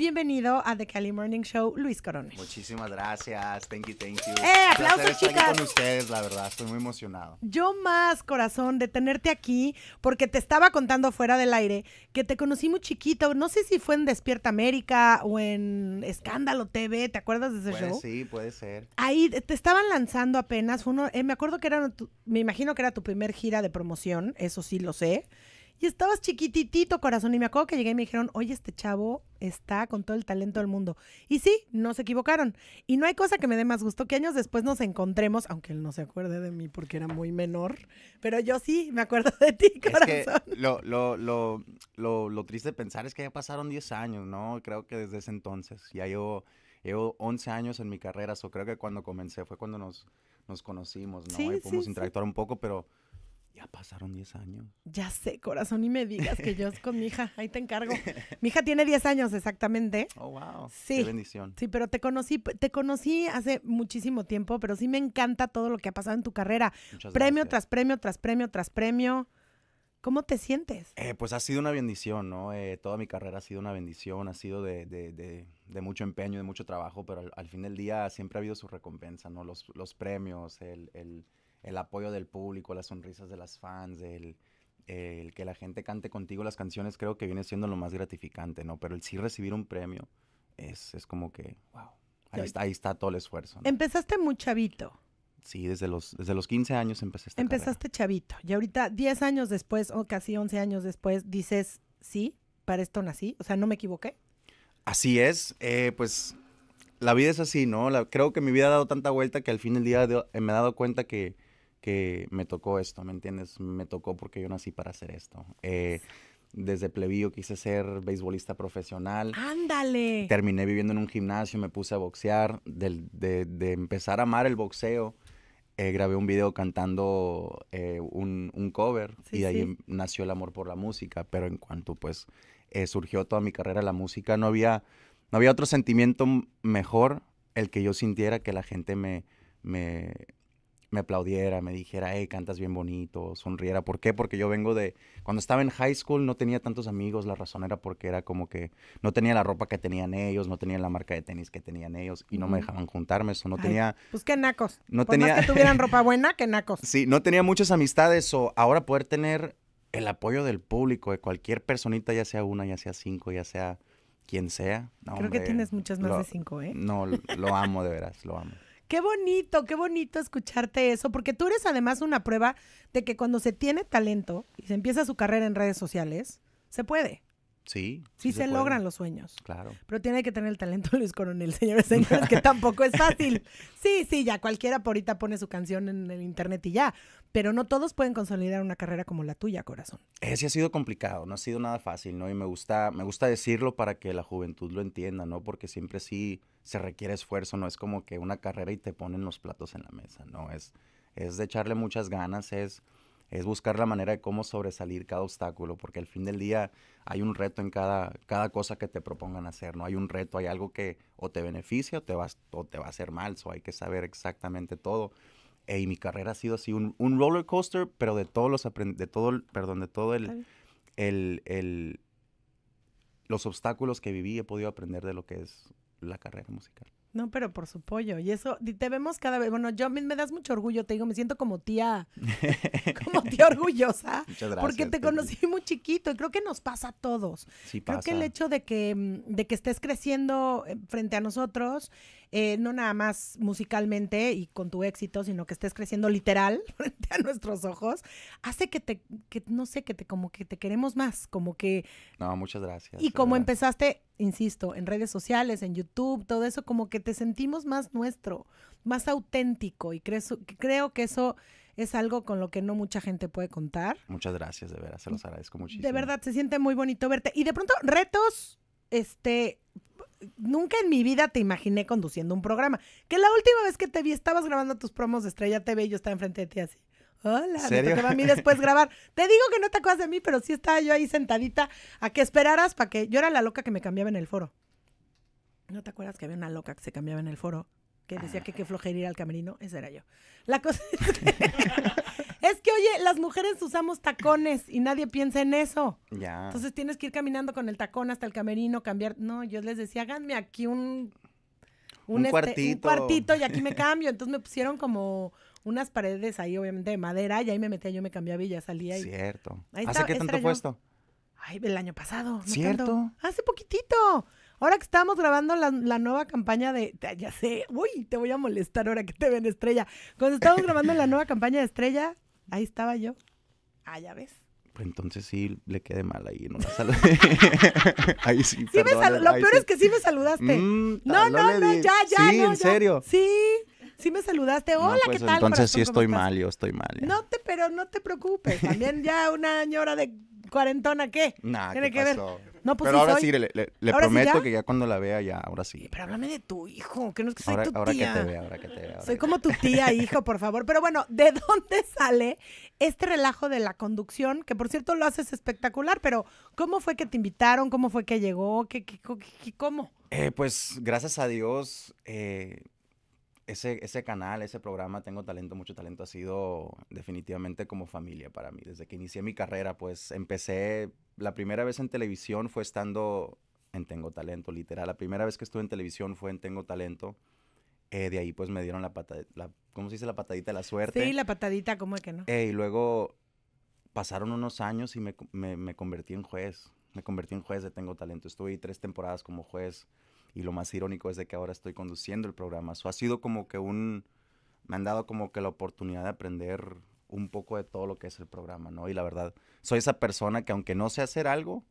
Bienvenido a The Cali Morning Show, Luis Coronel. Muchísimas gracias. Thank you, thank you. ¡Eh, aplausos, estar aquí chicas! con ustedes, la verdad. Estoy muy emocionado. Yo más, corazón, de tenerte aquí, porque te estaba contando fuera del aire que te conocí muy chiquito. No sé si fue en Despierta América o en Escándalo TV, ¿te acuerdas de ese Puede, show? sí, puede ser. Ahí te estaban lanzando apenas, uno, eh, me acuerdo que era, tu- me imagino que era tu primer gira de promoción, eso sí lo sé. Y estabas chiquititito, corazón, y me acuerdo que llegué y me dijeron, oye, este chavo está con todo el talento del mundo. Y sí, no se equivocaron. Y no hay cosa que me dé más gusto que años después nos encontremos, aunque él no se acuerde de mí porque era muy menor, pero yo sí me acuerdo de ti, Es que corazón. lo, lo, lo, lo, lo triste de pensar es que ya pasaron 10 años, ¿no? Creo que desde ese entonces. Ya llevo, llevo 11 años en mi carrera, so creo que cuando comencé fue cuando nos, nos conocimos, ¿no? Sí, y pudimos sí. interactuar un poco, pero ya pasaron 10 años. Ya sé, corazón, y me digas que yo es con mi hija, ahí te encargo. Mi hija tiene 10 años exactamente. Oh, wow. Sí. Qué bendición. Sí, pero te conocí, te conocí hace muchísimo tiempo, pero sí me encanta todo lo que ha pasado en tu carrera. Muchas premio gracias. tras premio, tras premio, tras premio. ¿Cómo te sientes? Eh, pues ha sido una bendición, ¿no? Eh, toda mi carrera ha sido una bendición, ha sido de, de- de- de mucho empeño, de mucho trabajo, pero al, al fin del día siempre ha habido su recompensa, ¿no? Los, los premios, el, el- el apoyo del público, las sonrisas de las fans, el, el que la gente cante contigo las canciones, creo que viene siendo lo más gratificante, ¿no? Pero el sí recibir un premio es, es como que, wow, ahí está, ahí está todo el esfuerzo. ¿no? Empezaste muy chavito. Sí, desde los, desde los 15 años empecé esta carrera. Empezaste chavito. Y ahorita, 10 años después, o casi 11 años después, dices, sí, para esto nací. O sea, no me equivoqué. Así es, eh, pues la vida es así, ¿no? La- creo que mi vida ha dado tanta vuelta que al fin del día de- eh, me he dado cuenta que, que me tocó esto, ¿me entiendes? Me tocó porque yo nací para hacer esto. Eh, desde plebillo quise ser beisbolista profesional. ¡Ándale! Terminé viviendo en un gimnasio, me puse a boxear. De, de empezar a amar el boxeo, eh, grabé un video cantando eh, un, un cover Sí, y de ahí sí. em- nació el amor por la música. Pero en cuanto pues eh, surgió toda mi carrera la música, no había, no había otro sentimiento mejor el que yo sintiera que la gente me, me, me aplaudiera, me dijera, hey, cantas bien bonito, sonriera. ¿Por qué? Porque yo vengo de, cuando estaba en high school no tenía tantos amigos, la razón era porque era como que no tenía la ropa que tenían ellos, no tenía la marca de tenis que tenían ellos y no me dejaban juntarme, eso no Ay, tenía, Pues qué nacos. no Por más tenía, que tuvieran ropa buena, qué nacos. sí, no tenía muchas amistades o ahora poder tener el apoyo del público, de cualquier personita, ya sea una, ya sea cinco, ya sea quien sea. no, Creo que tienes muchas más lo- de cinco, ¿eh? No, lo amo de veras, lo amo. Qué bonito, qué bonito escucharte eso, porque tú eres además una prueba de que cuando se tiene talento y se empieza su carrera en redes sociales, se puede. Sí. Sí, se, logran los sueños. Claro. Pero tiene que tener el talento Luis Coronel, señores, señores, que tampoco es fácil. Sí, sí, ya cualquiera por ahorita pone su canción en el internet y ya. Pero no todos pueden consolidar una carrera como la tuya, corazón. Sí ha sido complicado, no ha sido nada fácil, ¿no? Y me gusta, me gusta decirlo para que la juventud lo entienda, ¿no? Porque siempre sí se requiere esfuerzo, no es como que una carrera y te ponen los platos en la mesa, ¿no? Es, es de echarle muchas ganas, es, es buscar la manera de cómo sobresalir cada obstáculo, porque al fin del día hay un reto en cada, cada cosa que te propongan hacer, ¿no? Hay un reto, hay algo que o te beneficia o te, vas, o te va a hacer mal, so hay que saber exactamente todo. Y mi carrera ha sido así, un, un roller coaster, pero de todos los de todo, perdón, de todo el, el, el- los obstáculos que viví, he podido aprender de lo que es la carrera musical. No, pero por su pollo. Y eso, te vemos cada vez. Bueno, yo me, me das mucho orgullo, te digo, me siento como tía, como tía orgullosa. Muchas gracias. Porque te conocí muy chiquito y creo que nos pasa a todos. Sí Creo pasa. que el hecho de que, mm, de que estés creciendo eh, frente a nosotros, eh, no nada más musicalmente y con tu éxito, sino que estés creciendo literal frente a nuestros ojos, hace que te, que no sé, que te como que te queremos más, como que No, muchas gracias. y como verdad. empezaste, insisto, en redes sociales, en YouTube, todo eso, como que te sentimos más nuestro, más auténtico. Y creo, creo que eso es algo con lo que no mucha gente puede contar. Muchas gracias, de veras, se los agradezco muchísimo. De verdad, se siente muy bonito verte. Y de pronto, retos, este, nunca en mi vida te imaginé conduciendo un programa. Que la última vez que te vi, estabas grabando tus promos de Estrella TV y yo estaba enfrente de ti así. Hola, me ¿Serio? tocaba a mí después grabar. Te digo que no te acuerdas de mí, pero sí estaba yo ahí sentadita a que esperaras para que... Yo era la loca que me cambiaba en el foro. ¿No te acuerdas que había una loca que se cambiaba en el foro? Que decía que qué flojera ir al camerino. Esa era yo. La cosa es que... Es que, oye, las mujeres usamos tacones y nadie piensa en eso. Ya. Entonces tienes que ir caminando con el tacón hasta el camerino, cambiar. No, yo les decía, háganme aquí un. Un este, cuartito. un cuartito y aquí me cambio. Entonces me pusieron como unas paredes ahí, obviamente, de madera, y ahí me metía, yo me cambiaba y ya salía. Y... Cierto. Ahí ¿Hace está, qué tanto fue esto? Ay, el año pasado. no ¿Cierto? tanto. Hace poquitito. Ahora que estábamos grabando la, la nueva campaña de. Ya sé. Uy, te voy a molestar ahora que te ven estrella. Cuando estábamos grabando la nueva campaña de estrella, ahí estaba yo. Ah, ya ves. Pues entonces sí le quedé mal ahí, no la saludé. ahí sí, perdón, Lo ahí peor sí. es que sí me saludaste. Mm, no, no, no, ya, ya. Sí, no, en ya. serio. Sí, sí me saludaste. No, Hola, pues ¿qué tal? entonces sí estoy mal, yo estoy mal. ya. No te, pero no te preocupes. También ya una señora de cuarentona, ¿qué? Nah, tiene ¿qué que ver. No, pues Pero sí ahora soy. sí, le, le- le ¿Ahora sí prometo que ya cuando la vea, ya, ahora sí. Pero háblame de tu hijo, que no es que soy Ahora, tu ahora que tía. te vea, ahora que te vea. Soy que- como tu tía, hijo, por favor. Pero bueno, ¿de dónde sale este relajo de la conducción? Que por cierto lo haces espectacular, pero ¿cómo fue que te invitaron? ¿Cómo fue que llegó? ¿Qué, qué, qué- qué- cómo? Eh, pues gracias a Dios, eh, ese, ese canal, ese programa, Tengo Talento, Mucho Talento, ha sido definitivamente como familia para mí. Desde que inicié mi carrera, pues empecé, la primera vez en televisión fue estando en Tengo Talento, literal. La primera vez que estuve en televisión fue en Tengo Talento. Eh, de ahí pues me dieron la pata, la, ¿cómo se dice? La patadita de la suerte. Sí, la patadita, ¿cómo es que no? Eh, y luego pasaron unos años y me, me- me convertí en juez. Me convertí en juez de Tengo Talento. Estuve ahí tres temporadas como juez. Y lo más irónico es de que ahora estoy conduciendo el programa. Eso ha sido como que un... Me han dado como que la oportunidad de aprender un poco de todo lo que es el programa, ¿no? Y la verdad, soy esa persona que aunque no sé hacer algo,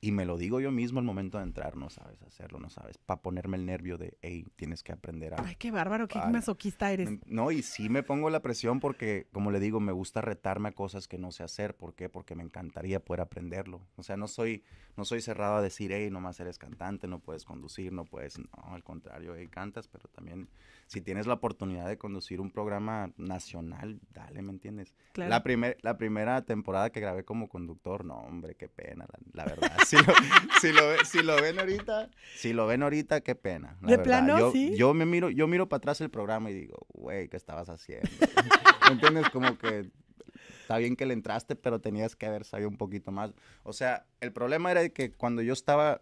y me lo digo yo mismo al momento de entrar, no sabes hacerlo, no sabes. Para ponerme el nervio de, hey, tienes que aprender a... Ay, qué bárbaro, qué Vale. masoquista eres. No, y sí me pongo la presión porque, como le digo, me gusta retarme a cosas que no sé hacer. ¿Por qué? Porque me encantaría poder aprenderlo. O sea, no soy, no soy cerrado a decir, hey, nomás eres cantante, no puedes conducir, no puedes. No, al contrario, hey, cantas, pero también si tienes la oportunidad de conducir un programa nacional, dale, ¿me entiendes? Claro. La, primer, la primera temporada que grabé como conductor, no, hombre, qué pena, la, la verdad. Si lo, si, lo, ve- si lo ven ahorita, si lo ven ahorita, qué pena. la ¿De verdad. plano, yo, sí? Yo me miro, yo miro para atrás el programa y digo, güey, ¿qué estabas haciendo? ¿Me entiendes? Como que está bien que le entraste, pero tenías que haber sabido un poquito más. O sea, el problema era que cuando yo estaba,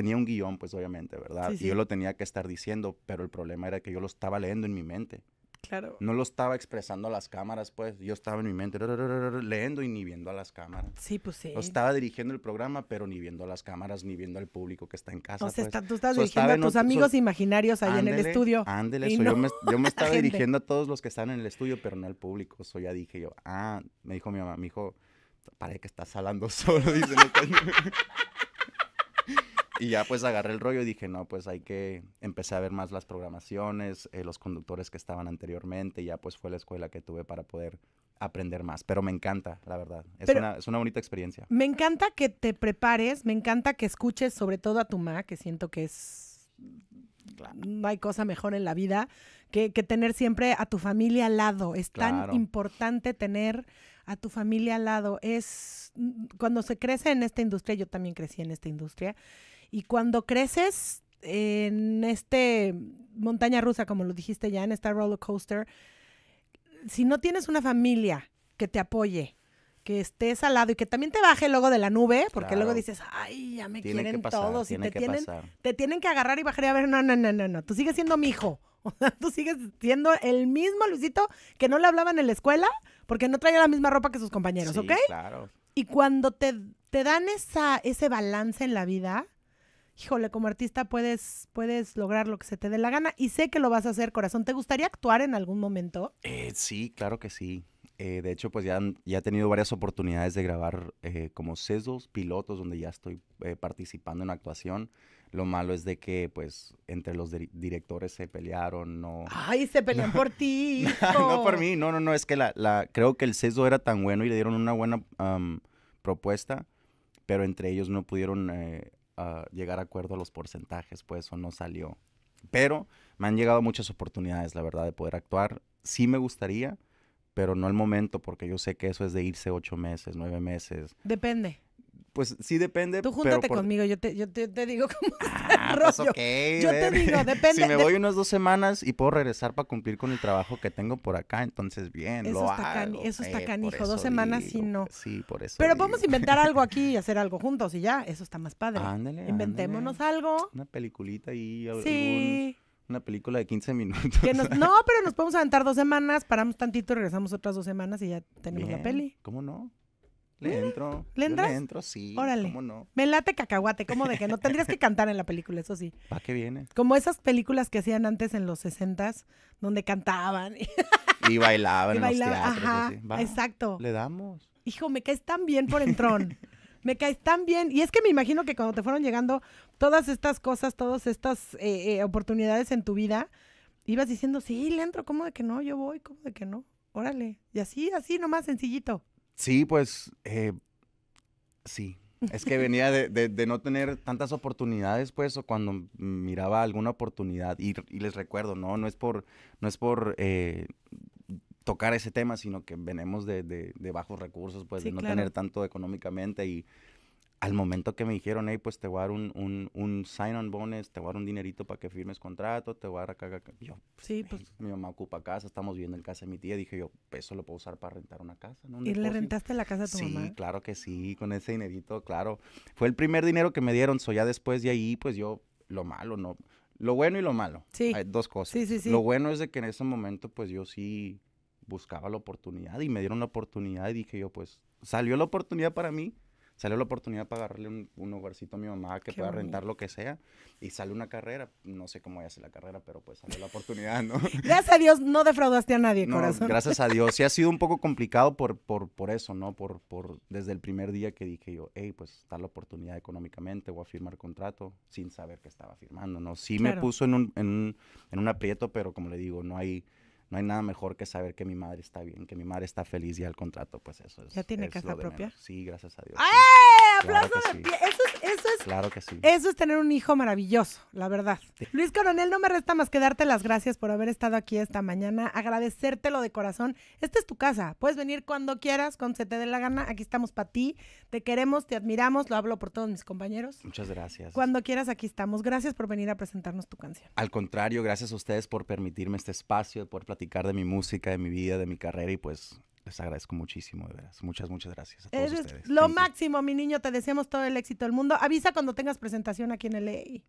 tenía un guion, pues obviamente, ¿verdad? Sí, Y sí. yo lo tenía que estar diciendo, pero el problema era que yo lo estaba leyendo en mi mente. Claro. No lo estaba expresando a las cámaras, pues. Yo estaba en mi mente leyendo y ni viendo a las cámaras. Sí, pues sí. Lo estaba dirigiendo el programa, pero ni viendo a las cámaras, ni viendo al público que está en casa. O sea, pues. está- tú estás So, dirigiendo a tus otro- so- amigos imaginarios ahí en el Ándele, estudio. Ándele, y so no yo, me, yo me estaba dirigiendo a todos los que están en el estudio, pero no al público. So ya dije yo, ah, me dijo mi mamá, mi hijo, parece que estás hablando solo, dice. Y ya pues agarré el rollo y dije, no, pues hay que, empecé a ver más las programaciones, eh, los conductores que estaban anteriormente, y ya pues fue la escuela que tuve para poder aprender más. Pero me encanta, la verdad. Es, Pero- una, es una bonita experiencia. Me encanta que te prepares, me encanta que escuches sobre todo a tu ma, que siento que es... No hay cosa mejor en la vida que, que tener siempre a tu familia al lado. Es tan importante tener a tu familia al lado. Es cuando se crece en esta industria, yo también crecí en esta industria, y cuando creces en este montaña rusa, como lo dijiste ya, en esta roller coaster, si no tienes una familia que te apoye, que estés al lado y que también te baje luego de la nube, porque luego dices, ay, ya me Tiene quieren pasar, todos y te tienen, pasar. te tienen que agarrar y bajar y a ver, no, no, no, no, no, tú sigues siendo mi hijo. O sea, tú sigues siendo el mismo Luisito que no le hablaban en la escuela porque no traía la misma ropa que sus compañeros, Sí, ¿ok? claro. Y cuando te, te dan esa, ese balance en la vida, híjole, como artista puedes, puedes lograr lo que se te dé la gana y sé que lo vas a hacer, corazón. ¿Te gustaría actuar en algún momento? Eh, sí, claro que sí. Eh, de hecho, pues ya, ya he tenido varias oportunidades de grabar eh, como sesos pilotos donde ya estoy eh, participando en actuación. Lo malo es de que, pues, entre los directores se pelearon, no... Ay, se pelean por ti. no por mí, no, no, no, es que la, la, creo que el seso era tan bueno y le dieron una buena propuesta, pero entre ellos no pudieron eh, llegar a acuerdo a los porcentajes, pues eso no salió. Pero me han llegado muchas oportunidades, la verdad, de poder actuar. Sí me gustaría, pero no al momento, porque yo sé que eso es de irse ocho meses, nueve meses. Depende. Pues sí depende. Tú pero júntate por- conmigo, yo te, yo te, te digo cómo Ah, pues Yo te digo, depende- Si me voy unas dos semanas y puedo regresar para cumplir con el trabajo que tengo por acá, entonces bien, Eso lo está hago, eso está eh, canijo, dos semanas sí digo, no. pues, Sí, por eso Pero digo. podemos inventar algo aquí y hacer algo juntos y ya, eso está más padre. Ándale, Inventémonos ándale. algo. Una peliculita y algún- Sí. una película de 15 minutos. Que nos, no, pero nos podemos aventar dos semanas, paramos tantito y regresamos otras dos semanas y ya tenemos la peli. ¿Cómo no? Le entro. ¿le entras? Le entro, sí. Órale. ¿Cómo no? Me late cacahuate, como de que no tendrías que cantar en la película, eso sí. ¿Para qué viene? Como esas películas que hacían antes en los 60s, donde cantaban y, Y bailaba en los bailaban. teatros. Ajá. Va, exacto. Le damos. Hijo, me caes tan bien por entrón. me caes tan bien. Y es que me imagino que cuando te fueron llegando todas estas cosas, todas estas eh, eh, oportunidades en tu vida, ibas diciendo, sí, le entro, ¿cómo de que no? Yo voy, ¿cómo de que no? Órale. Y así, así, nomás sencillito. Sí, pues, eh, sí. Es que venía de, de- de no tener tantas oportunidades, pues, o cuando miraba alguna oportunidad. Y, y les recuerdo, no, no es por, no es por eh, tocar ese tema, sino que venimos de, de- bajos recursos, pues, Sí, de no claro. tener tanto económicamente. Y al momento que me dijeron, hey, pues te voy a dar un, un, un sign-on bonus, te voy a dar un dinerito para que firmes contrato, te voy a dar acá, acá", Yo, Sí, pues. mi mamá ocupa casa, estamos viviendo en casa de mi tía. Dije yo, eso lo puedo usar para rentar una casa, ¿no? Un ¿Y le rentaste la casa a tu Sí, mamá? claro que sí, con ese dinerito, claro. Fue el primer dinero que me dieron, so ya después de ahí, pues yo, lo malo, ¿no? Lo bueno y lo malo. Sí. Hay dos cosas. Sí, sí, sí. Lo bueno es de que en ese momento, pues yo sí buscaba la oportunidad y me dieron la oportunidad y dije yo, pues salió la oportunidad para mí, salió la oportunidad para agarrarle un, un hogarcito a mi mamá que Qué pueda rentar bonito. lo que sea y sale una carrera, no sé cómo voy a hacer la carrera, pero pues salió la oportunidad, ¿no? Gracias a Dios no defraudaste a nadie, No, corazón. gracias a Dios. Sí ha sido un poco complicado por, por, por eso, ¿no? Por, por desde el primer día que dije yo, hey, pues está la oportunidad económicamente, voy a firmar contrato sin saber que estaba firmando, ¿no? Sí Claro. me puso en un, en, un, en un aprieto, pero como le digo, no hay, no hay nada mejor que saber que mi madre está bien, que mi madre está feliz ya el contrato, pues eso es. ¿Ya tiene es casa propia? menos. Sí, gracias a Dios. ¡Ay! sí. Claro ¡Aplauso que de pie! Eso Claro que sí. Eso es tener un hijo maravilloso, la verdad. Sí. Luis Coronel, no me resta más que darte las gracias por haber estado aquí esta mañana, agradecértelo de corazón. Esta es tu casa, puedes venir cuando quieras, cuando se te dé la gana, aquí estamos para ti, te queremos, te admiramos, lo hablo por todos mis compañeros. Muchas gracias. Cuando quieras, aquí estamos. Gracias por venir a presentarnos tu canción. Al contrario, gracias a ustedes por permitirme este espacio, por platicar de mi música, de mi vida, de mi carrera y pues les agradezco muchísimo, de veras. Muchas, muchas gracias a todos Eres ustedes. lo Thank you. máximo, mi niño, te deseamos todo el éxito del mundo. Avisa cuando tengas presentación aquí en LA.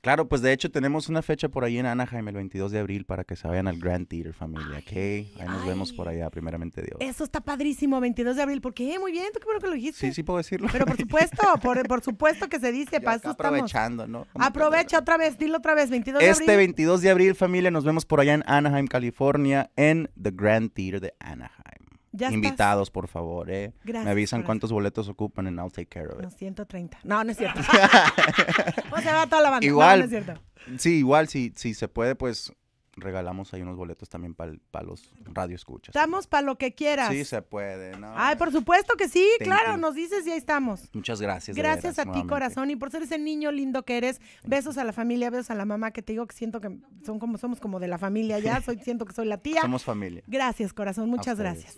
Claro, pues de hecho tenemos una fecha por ahí en Anaheim el 22 de abril para que se vayan al Grand Theater familia, ¿ok? Ahí nos vemos por allá, primeramente Dios. Eso está padrísimo, 22 de abril. ¿Por qué? Muy bien, tú qué bueno que lo dijiste. Sí, sí puedo decirlo. Pero por supuesto, por, por supuesto que se dice, para eso estamos. aprovechando, ¿no? Aprovecha otra vez, dilo otra vez, 22 de Este abril. 22 de abril, familia, nos vemos por allá en Anaheim, California, en The Grand Theater de Anaheim. Ya estás. Invitados, por favor, ¿eh? Gracias, Me avisan cuántos boletos ocupan and I'll take care of it. No, 130. No, no es cierto. o sea, va toda la banda. Igual. No, no es cierto. Sí, igual, si, si se puede, pues regalamos ahí unos boletos también para los radioescuchas. Estamos para lo que quieras. Sí, se puede, ¿no? Ay, por supuesto que sí, Thank claro, you. nos dices y ahí estamos. Muchas gracias. Gracias veras, a ti, nuevamente. corazón, y por ser ese niño lindo que eres. Besos a la familia, besos a la mamá, que te digo que siento que son como somos como de la familia ya, soy siento que soy la tía. Somos familia. Gracias, corazón, muchas gracias.